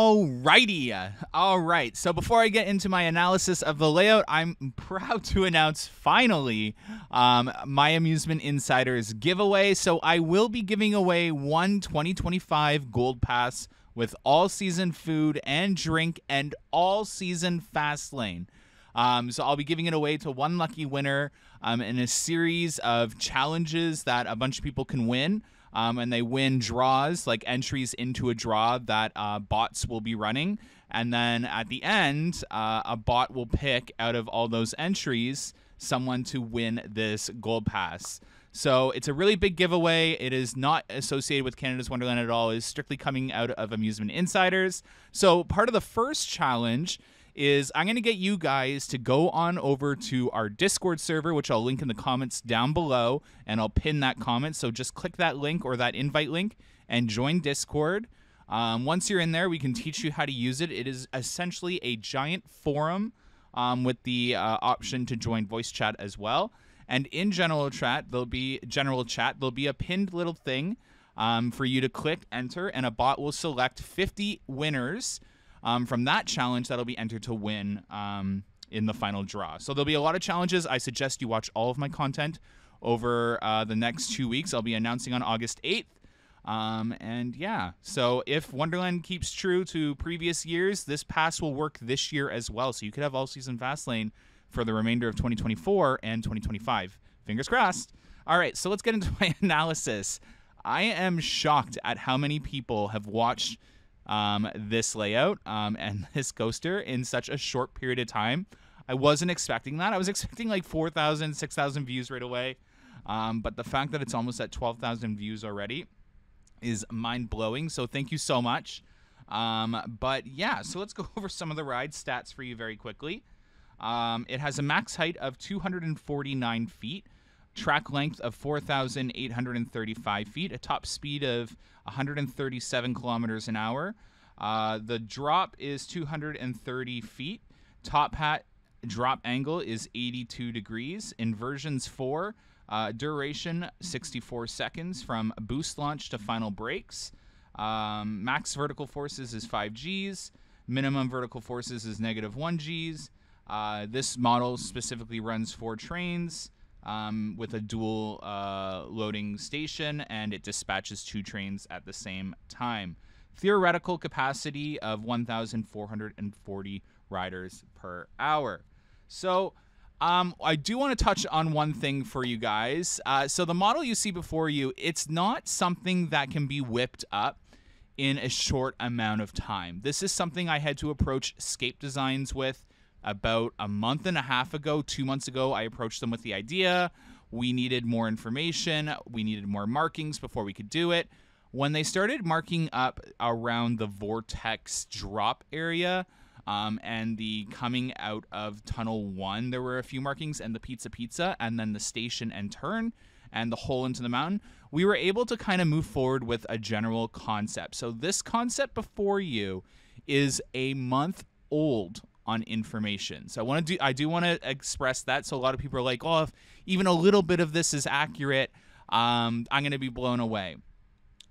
Alrighty. All right. So before I get into my analysis of the layout, I'm proud to announce finally um, my Amusement Insiders giveaway. So I will be giving away one 2025 Gold Pass with all season food and drink and all season fast lane. Um, so I'll be giving it away to one lucky winner um, in a series of challenges that a bunch of people can win um, and they win draws, like entries into a draw that uh, bots will be running. And then at the end, uh, a bot will pick out of all those entries someone to win this gold pass. So it's a really big giveaway. It is not associated with Canada's Wonderland at all. It is strictly coming out of Amusement Insiders. So part of the first challenge is I'm going to get you guys to go on over to our Discord server, which I'll link in the comments down below, and I'll pin that comment. So just click that link or that invite link and join Discord. Um, once you're in there, we can teach you how to use it. It is essentially a giant forum um, with the uh, option to join voice chat as well. And in general chat, there'll be general chat. There'll be a pinned little thing um, for you to click enter, and a bot will select 50 winners um, from that challenge that'll be entered to win um, in the final draw. So there'll be a lot of challenges. I suggest you watch all of my content over uh, the next two weeks. I'll be announcing on August 8th. Um, and yeah, so if Wonderland keeps true to previous years, this pass will work this year as well. So you could have all season Fastlane for the remainder of 2024 and 2025. Fingers crossed. All right, so let's get into my analysis. I am shocked at how many people have watched um, this layout um, and this coaster in such a short period of time. I wasn't expecting that. I was expecting like 4,000, 6,000 views right away. Um, but the fact that it's almost at 12,000 views already is mind blowing. So thank you so much. Um, but yeah, so let's go over some of the ride stats for you very quickly. Um, it has a max height of 249 feet track length of 4,835 feet, a top speed of 137 kilometers an hour. Uh, the drop is 230 feet. Top hat drop angle is 82 degrees. Inversions 4. Uh, duration 64 seconds from boost launch to final brakes. Um, max vertical forces is 5 Gs. Minimum vertical forces is negative 1 Gs. Uh, this model specifically runs four trains um, with a dual uh, loading station, and it dispatches two trains at the same time. Theoretical capacity of 1,440 riders per hour. So, um, I do want to touch on one thing for you guys. Uh, so, the model you see before you, it's not something that can be whipped up in a short amount of time. This is something I had to approach Scape Designs with about a month and a half ago, two months ago, I approached them with the idea. We needed more information, we needed more markings before we could do it. When they started marking up around the vortex drop area um, and the coming out of tunnel one, there were a few markings, and the pizza pizza, and then the station and turn and the hole into the mountain, we were able to kind of move forward with a general concept. So, this concept before you is a month old on information. So I want to do I do want to express that. So a lot of people are like, oh, if even a little bit of this is accurate, um, I'm going to be blown away.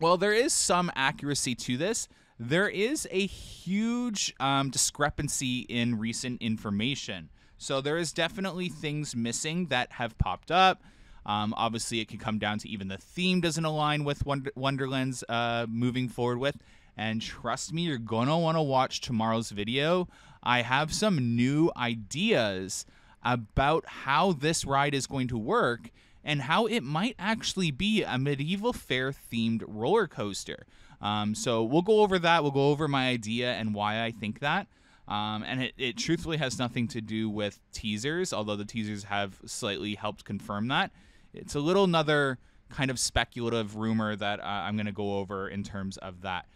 Well, there is some accuracy to this. There is a huge um, discrepancy in recent information. So there is definitely things missing that have popped up. Um, obviously, it can come down to even the theme doesn't align with Wonder- Wonderland's uh, moving forward with. And trust me, you're to want to watch tomorrow's video I have some new ideas about how this ride is going to work and how it might actually be a medieval fair themed roller coaster. Um, so we'll go over that. We'll go over my idea and why I think that. Um, and it, it truthfully has nothing to do with teasers, although the teasers have slightly helped confirm that. It's a little another kind of speculative rumor that uh, I'm going to go over in terms of that.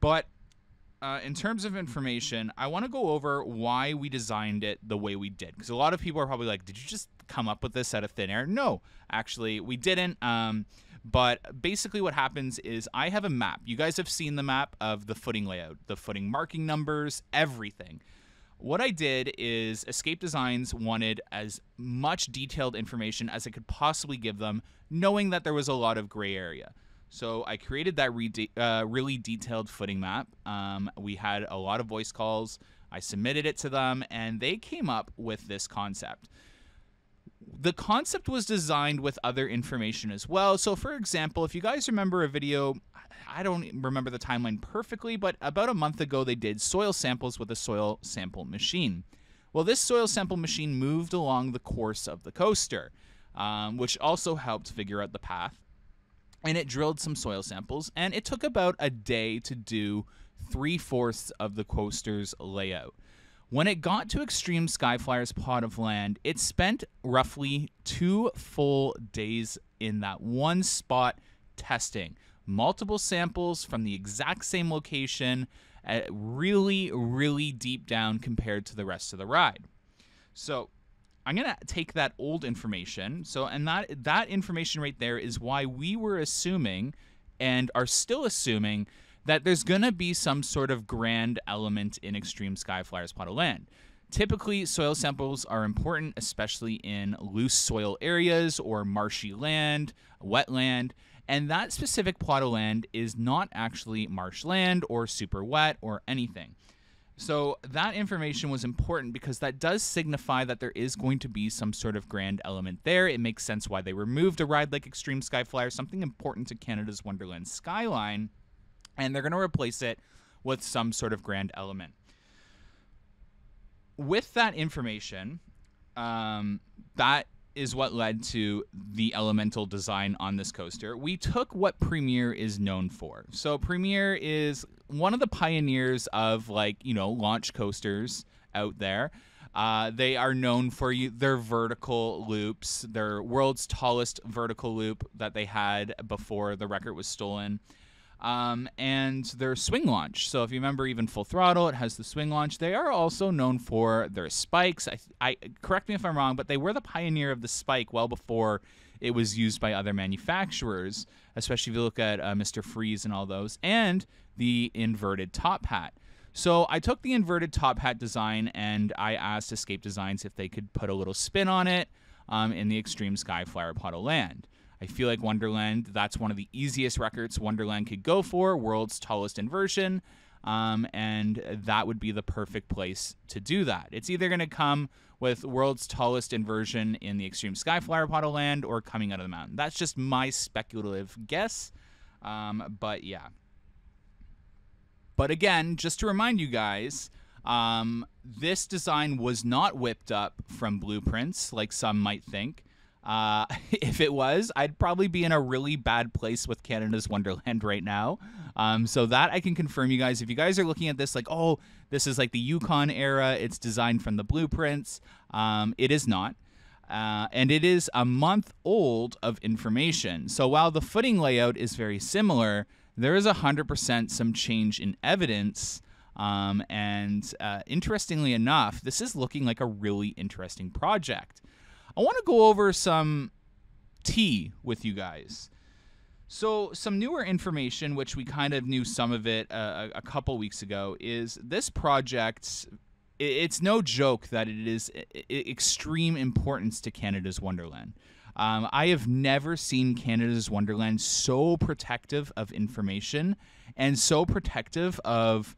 But uh, in terms of information, I want to go over why we designed it the way we did. Because a lot of people are probably like, did you just come up with this out of thin air? No, actually, we didn't. Um, but basically, what happens is I have a map. You guys have seen the map of the footing layout, the footing marking numbers, everything. What I did is Escape Designs wanted as much detailed information as I could possibly give them, knowing that there was a lot of gray area. So I created that re- uh, really detailed footing map. Um, we had a lot of voice calls. I submitted it to them, and they came up with this concept. The concept was designed with other information as well. So, for example, if you guys remember a video, I don't remember the timeline perfectly, but about a month ago, they did soil samples with a soil sample machine. Well, this soil sample machine moved along the course of the coaster, um, which also helped figure out the path. And it drilled some soil samples, and it took about a day to do three fourths of the coaster's layout. When it got to Extreme Skyflyer's plot of land, it spent roughly two full days in that one spot testing multiple samples from the exact same location, uh, really, really deep down compared to the rest of the ride. So I'm gonna take that old information. So and that that information right there is why we were assuming and are still assuming that there's gonna be some sort of grand element in Extreme Skyflyer's plot of land. Typically, soil samples are important, especially in loose soil areas or marshy land, wetland, and that specific plot of land is not actually marshland or super wet or anything. So that information was important because that does signify that there is going to be some sort of grand element there. It makes sense why they removed a ride like Extreme Skyflyer, something important to Canada's Wonderland skyline, and they're going to replace it with some sort of grand element. With that information, um, that is what led to the elemental design on this coaster. We took what Premier is known for. So Premier is one of the pioneers of like, you know, launch coasters out there. Uh, they are known for their vertical loops, their world's tallest vertical loop that they had before the record was stolen um, and their swing launch. So if you remember, even Full Throttle, it has the swing launch. They are also known for their spikes. I, I correct me if I'm wrong, but they were the pioneer of the spike well before it was used by other manufacturers. Especially if you look at uh, Mr. Freeze and all those, and the inverted top hat. So I took the inverted top hat design and I asked Escape Designs if they could put a little spin on it um, in the Extreme Skyflyer Plot of Land. I feel like Wonderland, that's one of the easiest records Wonderland could go for, world's tallest inversion. Um, and that would be the perfect place to do that. It's either going to come with world's tallest inversion in the Extreme Skyflyer Plot of Land or coming out of the mountain. That's just my speculative guess. Um, but yeah. But again, just to remind you guys, um, this design was not whipped up from blueprints like some might think. Uh, if it was, I'd probably be in a really bad place with Canada's Wonderland right now. Um, so that I can confirm, you guys. If you guys are looking at this like, oh, this is like the Yukon era, it's designed from the blueprints. Um, it is not. Uh, and it is a month old of information. So while the footing layout is very similar, there is 100% some change in evidence. Um, and uh, interestingly enough, this is looking like a really interesting project. I want to go over some tea with you guys. So, some newer information, which we kind of knew some of it uh, a couple weeks ago, is this project. It's no joke that it is extreme importance to Canada's Wonderland. Um, I have never seen Canada's Wonderland so protective of information and so protective of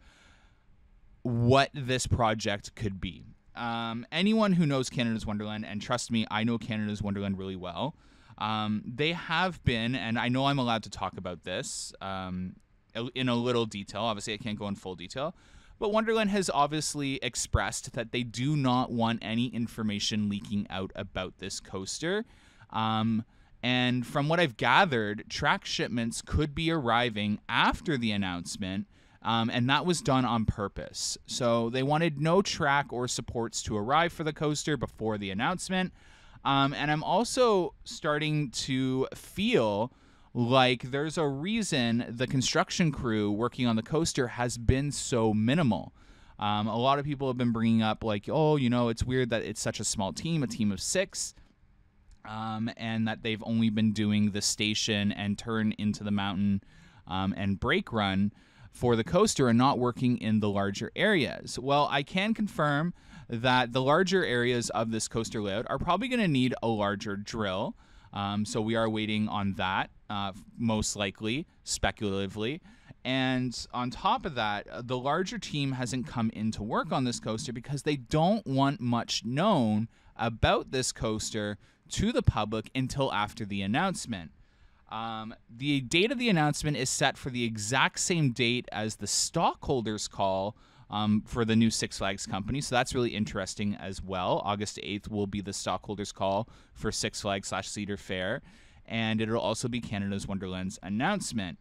what this project could be. Um, anyone who knows Canada's Wonderland, and trust me, I know Canada's Wonderland really well. Um, they have been, and I know I'm allowed to talk about this um, in a little detail. Obviously, I can't go in full detail. But Wonderland has obviously expressed that they do not want any information leaking out about this coaster. Um, and from what I've gathered, track shipments could be arriving after the announcement um, and that was done on purpose. So they wanted no track or supports to arrive for the coaster before the announcement. Um, and I'm also starting to feel like there's a reason the construction crew working on the coaster has been so minimal. Um, a lot of people have been bringing up, like, oh, you know, it's weird that it's such a small team, a team of six, um, and that they've only been doing the station and turn into the mountain um, and brake run for the coaster and not working in the larger areas. Well, I can confirm that the larger areas of this coaster layout are probably going to need a larger drill. Um, so we are waiting on that uh, most likely, speculatively. And on top of that, the larger team hasn't come in to work on this coaster because they don't want much known about this coaster to the public until after the announcement. Um, the date of the announcement is set for the exact same date as the stockholders' call um, for the new Six Flags company. So that's really interesting as well. August 8th will be the stockholders' call for Six Flags slash Cedar Fair. And it'll also be Canada's Wonderland's announcement.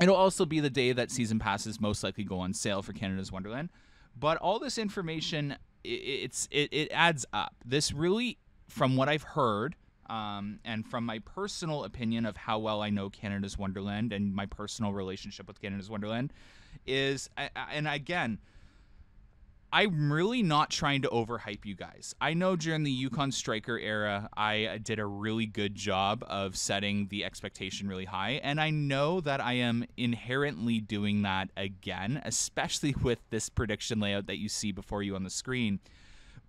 It'll also be the day that season passes most likely go on sale for Canada's Wonderland. But all this information, it's it, it adds up. This really, from what I've heard, um, and from my personal opinion of how well I know Canada's Wonderland and my personal relationship with Canada's Wonderland, is and again, I'm really not trying to overhype you guys. I know during the Yukon Striker era, I did a really good job of setting the expectation really high, and I know that I am inherently doing that again, especially with this prediction layout that you see before you on the screen.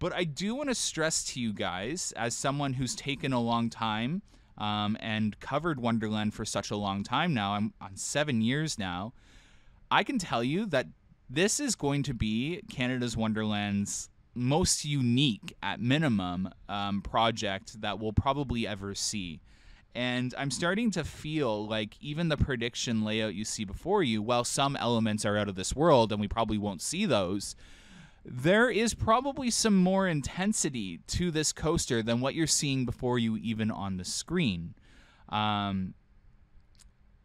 But I do want to stress to you guys, as someone who's taken a long time um, and covered Wonderland for such a long time now, I'm on seven years now. I can tell you that this is going to be Canada's Wonderland's most unique, at minimum, um, project that we'll probably ever see. And I'm starting to feel like even the prediction layout you see before you, while some elements are out of this world and we probably won't see those, there is probably some more intensity to this coaster than what you're seeing before you, even on the screen. Um,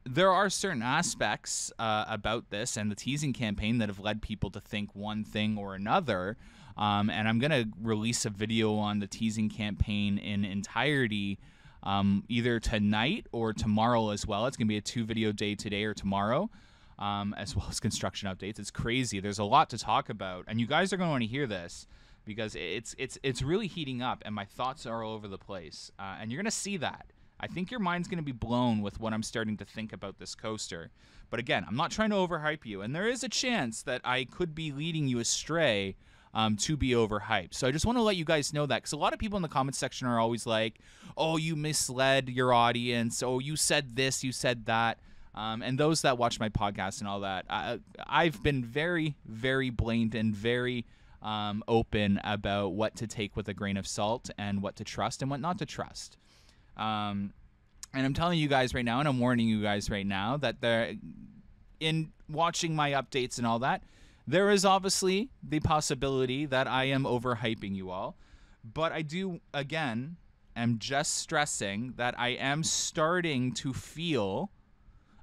there are certain aspects uh, about this and the teasing campaign that have led people to think one thing or another. Um, and I'm going to release a video on the teasing campaign in entirety um, either tonight or tomorrow as well. It's going to be a two video day today or tomorrow um, as well as construction updates. It's crazy. There's a lot to talk about, and you guys are going to want to hear this because it's it's it's really heating up, and my thoughts are all over the place. Uh, and you're going to see that. I think your mind's going to be blown with what I'm starting to think about this coaster. But again, I'm not trying to overhype you, and there is a chance that I could be leading you astray um, to be overhyped. So I just want to let you guys know that because a lot of people in the comments section are always like, "Oh, you misled your audience. Oh, you said this, you said that." Um, and those that watch my podcast and all that, I, I've been very, very blatant and very um, open about what to take with a grain of salt and what to trust and what not to trust. Um, and I'm telling you guys right now, and I'm warning you guys right now that there, in watching my updates and all that, there is obviously the possibility that I am overhyping you all. But I do, again, am just stressing that I am starting to feel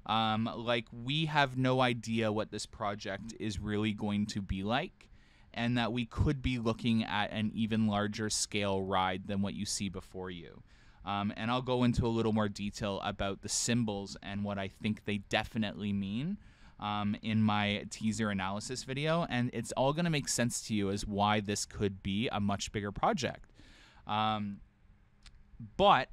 um, like we have no idea what this project is really going to be like and that we could be looking at an even larger scale ride than what you see before you. Um, and I'll go into a little more detail about the symbols and what I think they definitely mean um, in my teaser analysis video. And it's all going to make sense to you as why this could be a much bigger project. Um, but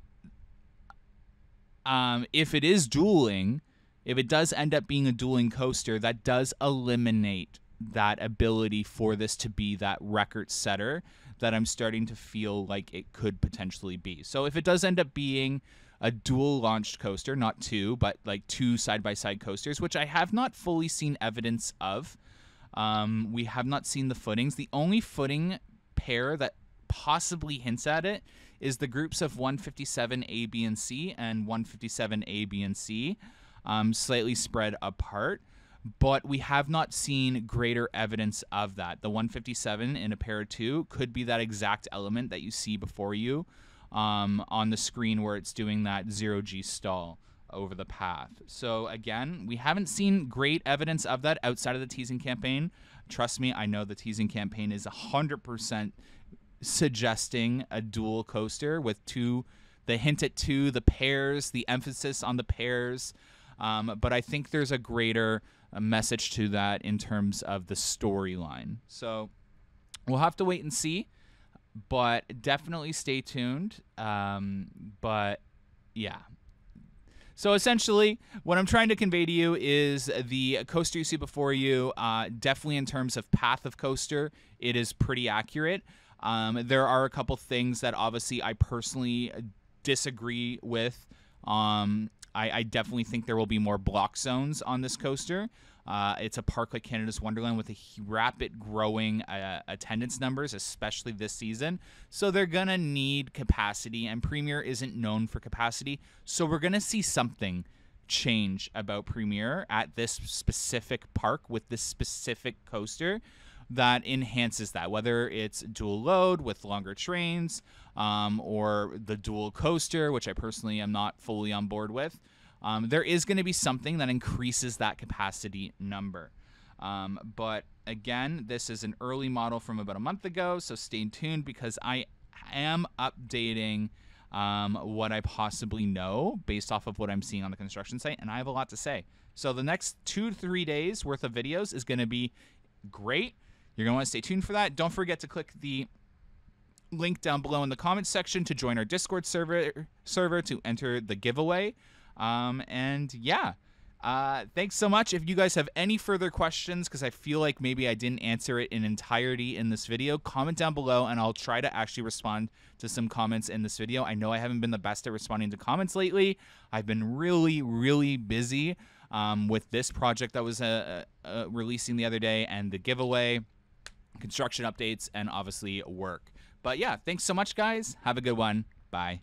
um, if it is dueling, if it does end up being a dueling coaster, that does eliminate that ability for this to be that record setter that I'm starting to feel like it could potentially be. So if it does end up being a dual launched coaster, not two, but like two side by side coasters, which I have not fully seen evidence of. Um, we have not seen the footings. The only footing pair that possibly hints at it is the groups of 157 A, B, and C and 157 A, B, and C um, slightly spread apart. But we have not seen greater evidence of that. The 157 in a pair of two could be that exact element that you see before you um, on the screen where it's doing that zero G stall over the path. So again, we haven't seen great evidence of that outside of the teasing campaign. Trust me, I know the teasing campaign is 100% suggesting a dual coaster with two the hint at two, the pairs, the emphasis on the pairs, um, but I think there's a greater uh, message to that in terms of the storyline. So we'll have to wait and see, but definitely stay tuned. Um, but yeah. So essentially, what I'm trying to convey to you is the coaster you see before you, uh, definitely in terms of path of coaster, it is pretty accurate. Um, there are a couple things that obviously I personally disagree with um, I, I definitely think there will be more block zones on this coaster. Uh, it's a park like Canada's Wonderland with a rapid growing uh, attendance numbers, especially this season. So they're going to need capacity, and Premier isn't known for capacity. So we're going to see something change about Premier at this specific park with this specific coaster that enhances that, whether it's dual load with longer trains um, or the dual coaster, which I personally am not fully on board with um, there is going to be something that increases that capacity number. Um, but again, this is an early model from about a month ago, so stay tuned because I am updating um, what I possibly know based off of what I'm seeing on the construction site, and I have a lot to say. So the next two three days worth of videos is going to be great. You're going to want to stay tuned for that. Don't forget to click the link down below in the comments section to join our Discord server server to enter the giveaway. Um, and yeah. Uh, thanks so much. If you guys have any further questions, because I feel like maybe I didn't answer it in entirety in this video, comment down below and I'll try to actually respond to some comments in this video. I know I haven't been the best at responding to comments lately. I've been really, really busy um, with this project that was uh, uh, uh releasing the other day and the giveaway, construction updates, and obviously work. But yeah, thanks so much, guys. Have a good one. Bye.